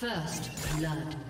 First blood.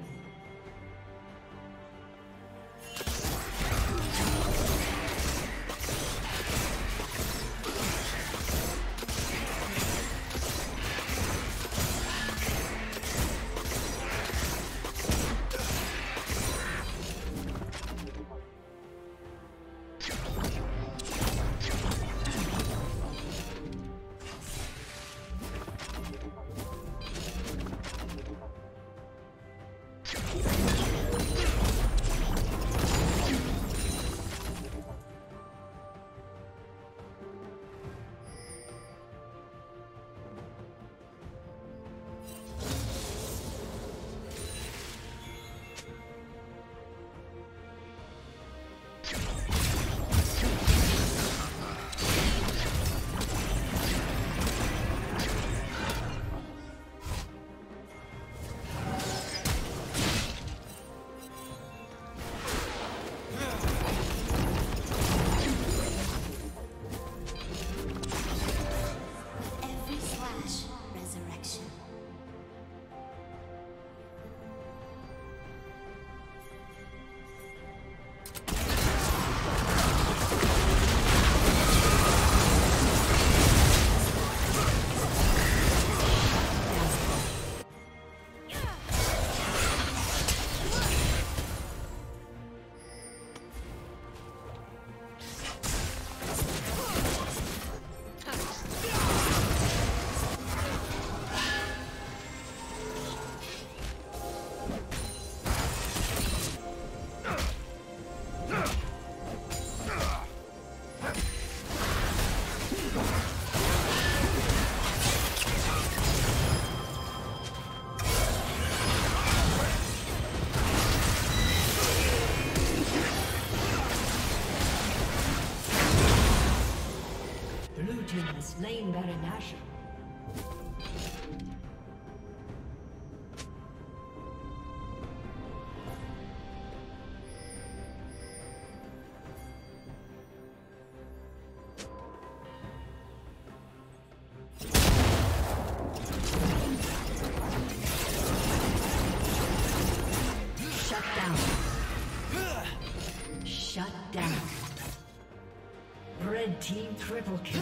Slain Baron Nashor. Shut down. Shut down. Red team triple kill.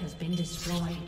Has been destroyed.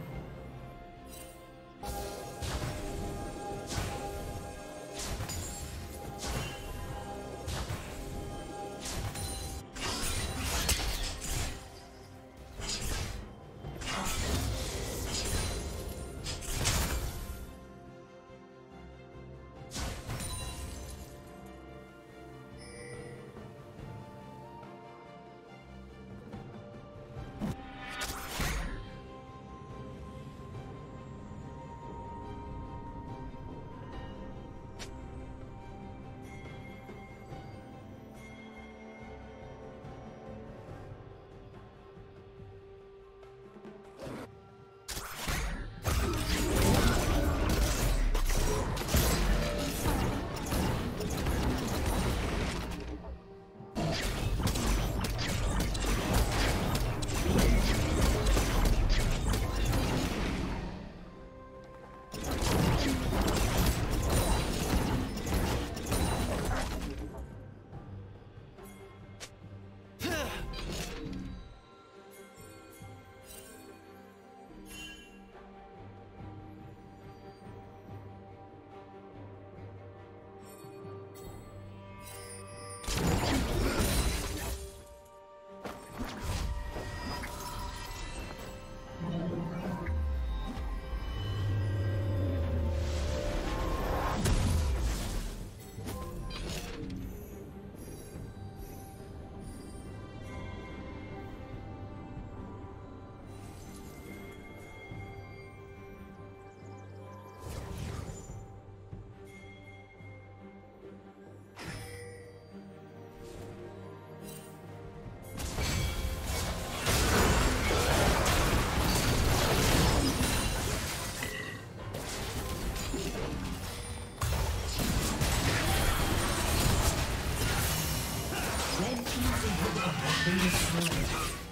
Let's go.